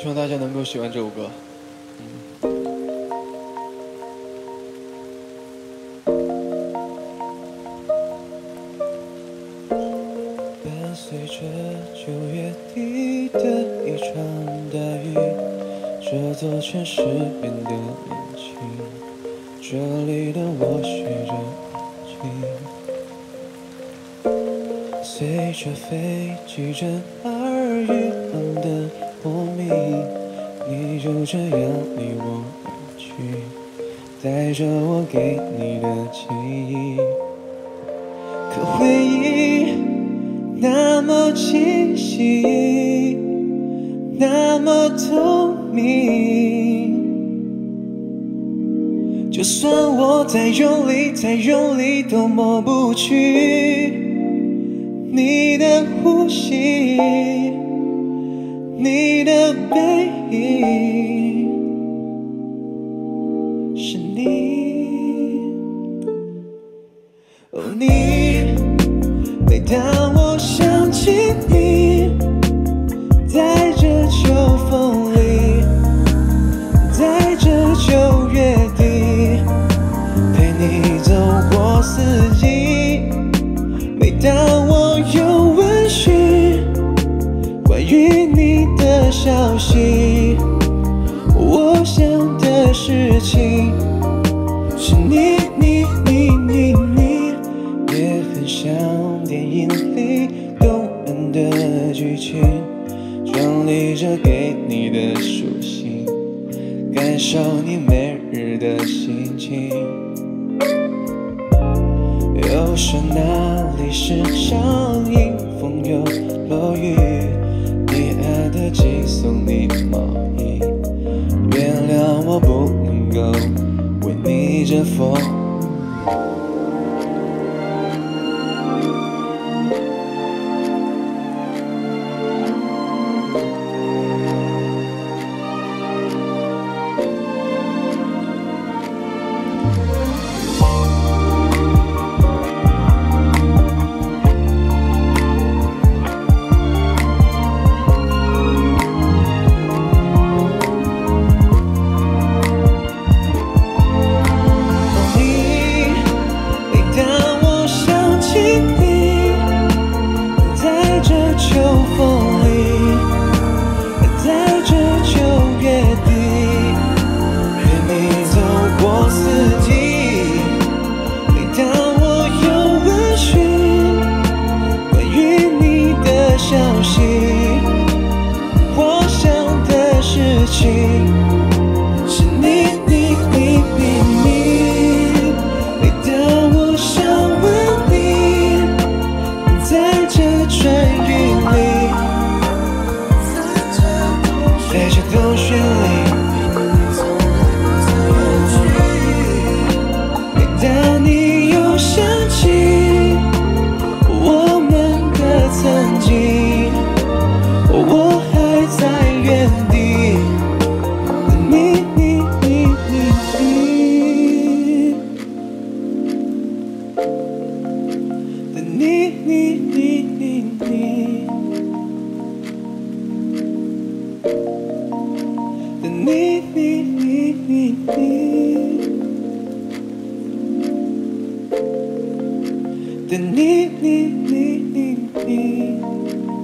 希望大家能够喜欢这首歌。伴随着九月底的一场大雨，这座城市变得年轻。这里的我学着安静，随着飞机震耳欲聋的，你就这样离我而去，带着我给你的记忆。可回忆那么清晰，那么透明。就算我再用力，再用力都抹不去你的呼吸，你的背影，是你。哦，你，每当我想起你，在这秋风里，在这九月底，陪你走过四季。每当息，我想的事情。是你，你，你，你，你，也很像电影里动人的剧情，整理着给你的书信，感受你每日的心情。又说哪里是上瘾一阵风。情。need, need, need, need, need. The need, need, need, need, need. The need, need, need, need, need.